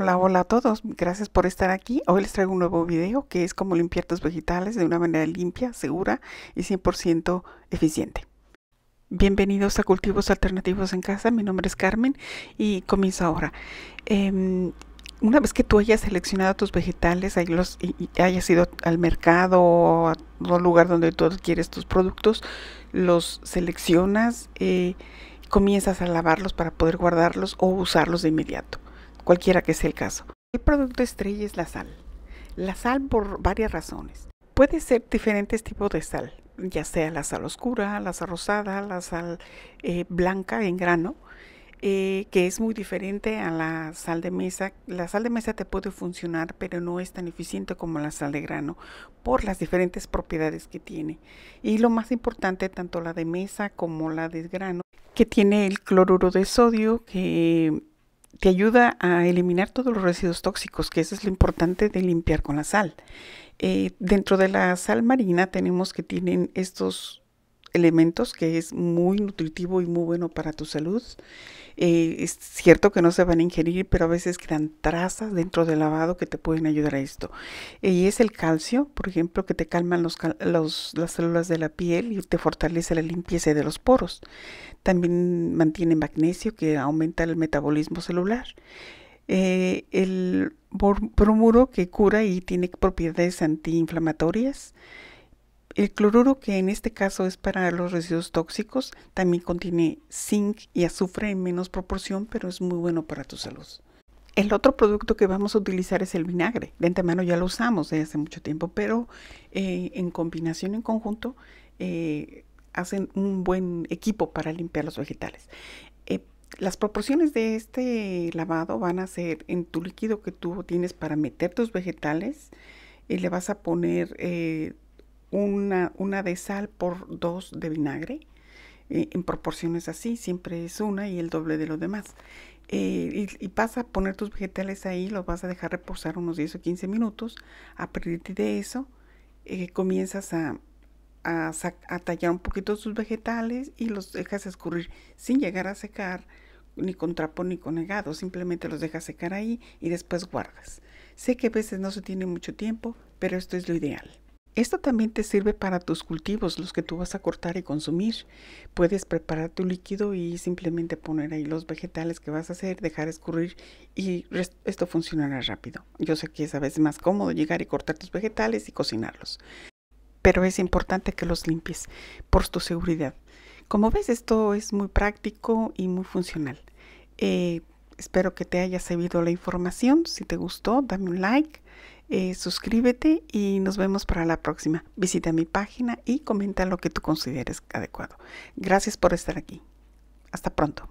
Hola, hola a todos. Gracias por estar aquí. Hoy les traigo un nuevo video que es cómo limpiar tus vegetales de una manera limpia, segura y 100% eficiente. Bienvenidos a Cultivos Alternativos en Casa. Mi nombre es Carmen y comienzo ahora. Em, una vez que tú hayas seleccionado tus vegetales los, y, hayas ido al mercado o a un lugar donde tú quieres tus productos, los seleccionas, eh, comienzas a lavarlos para poder guardarlos o usarlos de inmediato cualquiera que sea el caso. El producto estrella es la sal. La sal por varias razones. Puede ser diferentes tipos de sal, ya sea la sal oscura, la sal rosada, la sal eh, blanca en grano, eh, que es muy diferente a la sal de mesa. La sal de mesa te puede funcionar, pero no es tan eficiente como la sal de grano por las diferentes propiedades que tiene. Y lo más importante, tanto la de mesa como la de grano, que tiene el cloruro de sodio, que te ayuda a eliminar todos los residuos tóxicos, que eso es lo importante de limpiar con la sal. Eh, dentro de la sal marina tenemos que tienen estos elementos que es muy nutritivo y muy bueno para tu salud. Eh, es cierto que no se van a ingerir, pero a veces quedan trazas dentro del lavado que te pueden ayudar a esto. y es el calcio, por ejemplo, que te calman los, las células de la piel y te fortalece la limpieza de los poros. También mantiene magnesio, que aumenta el metabolismo celular. Eh, el bromuro, que cura y tiene propiedades antiinflamatorias. El cloruro, que en este caso es para los residuos tóxicos, también contiene zinc y azufre en menos proporción, pero es muy bueno para tu salud. El otro producto que vamos a utilizar es el vinagre. De antemano ya lo usamos desde hace mucho tiempo, pero eh, en combinación, en conjunto, eh, hacen un buen equipo para limpiar los vegetales. Eh, las proporciones de este lavado van a ser en tu líquido que tú tienes para meter tus vegetales y le vas a poner una, una de sal por dos de vinagre. Eh, en proporciones así, siempre es una y el doble de lo demás. Eh, y, y, vas a poner tus vegetales ahí, los vas a dejar reposar unos 10 o 15 minutos. A partir de eso, eh, comienzas a, a, a, tallar un poquito tus vegetales y los dejas escurrir sin llegar a secar ni con trapo ni con negado. Simplemente los dejas secar ahí y después guardas. Sé que a veces no se tiene mucho tiempo, pero esto es lo ideal. Esto también te sirve para tus cultivos, los que tú vas a cortar y consumir. Puedes preparar tu líquido y simplemente poner ahí los vegetales que vas a hacer, dejar escurrir y esto funcionará rápido. Yo sé que es a veces más cómodo llegar y cortar tus vegetales y cocinarlos, pero es importante que los limpies por tu seguridad. Como ves, esto es muy práctico y muy funcional. Eh, espero que te haya servido la información. Si te gustó, dame un like eh, suscríbete y nos vemos para la próxima. Visita mi página y comenta lo que tú consideres adecuado. Gracias por estar aquí. Hasta pronto.